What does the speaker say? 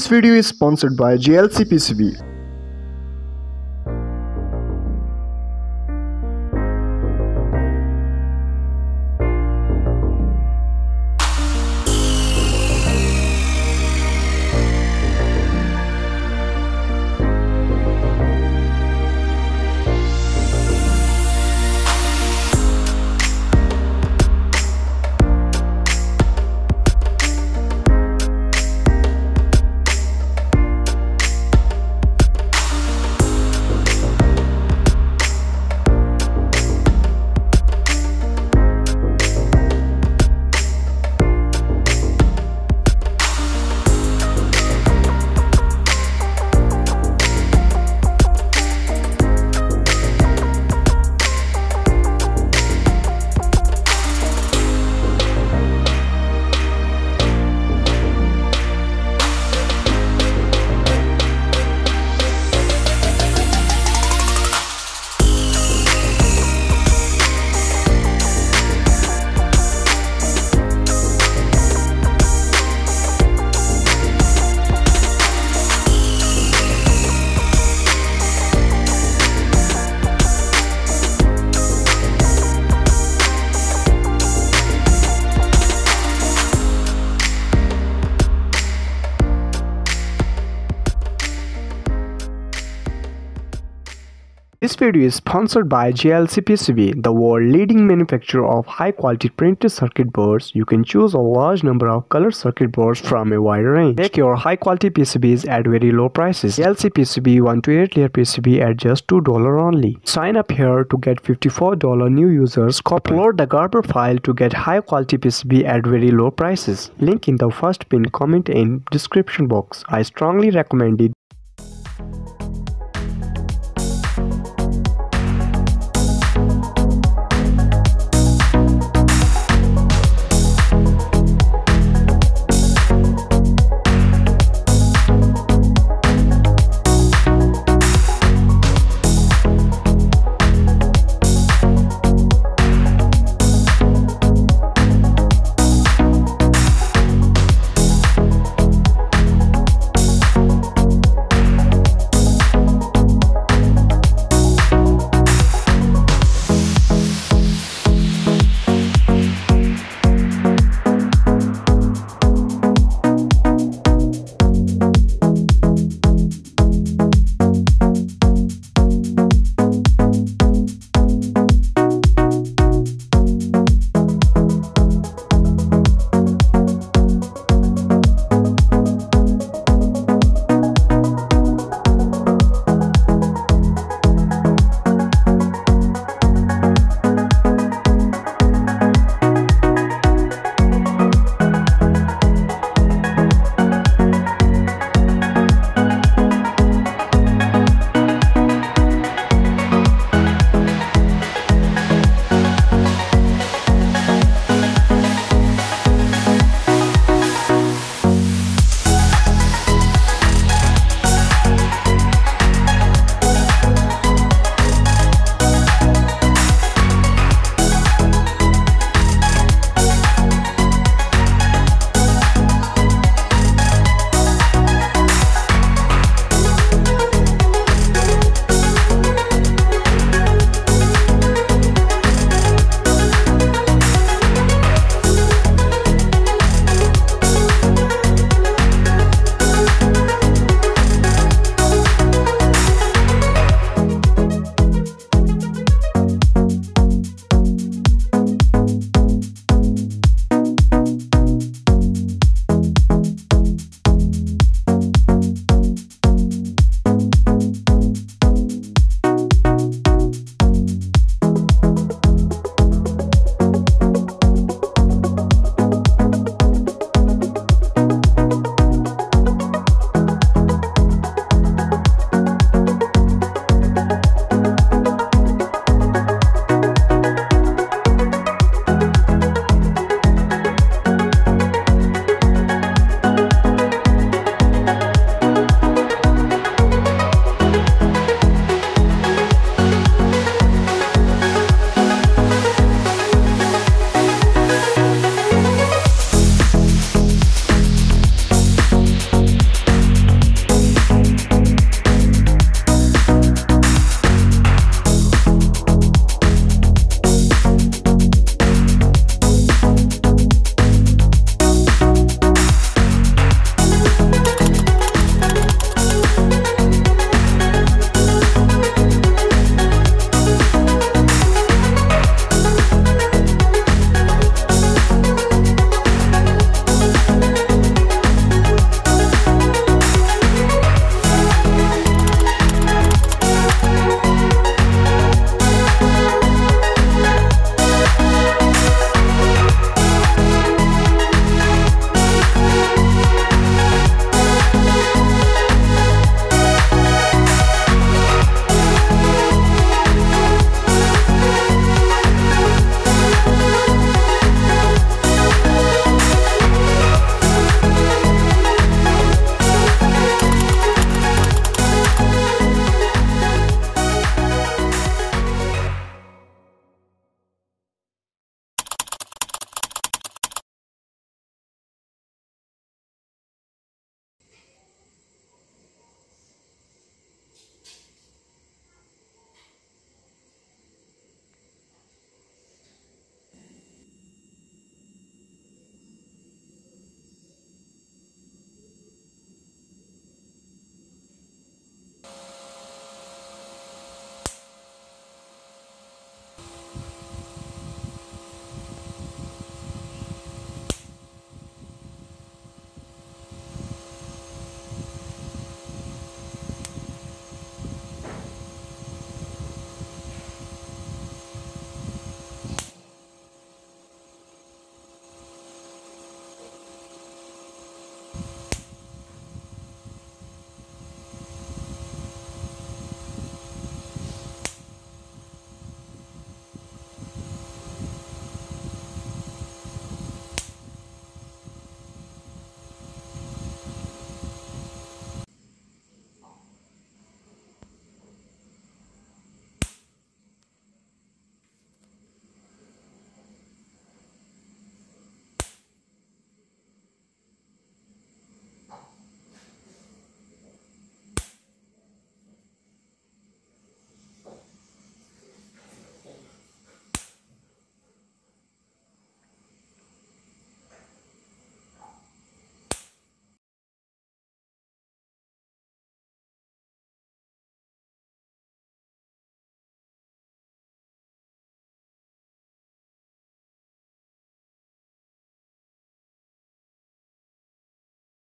This video is sponsored by JLC PCB. Video is sponsored by JLC PCB, the world leading manufacturer of high quality printed circuit boards. You can choose a large number of color circuit boards from a wide range. Make your high quality PCBs at very low prices. JLC PCB 1 to 8 layer PCB at just $2 only. Sign up here to get $54 new users. Upload the Gerber file to get high quality PCB at very low prices. Link in the first pin comment in description box. I strongly recommend it.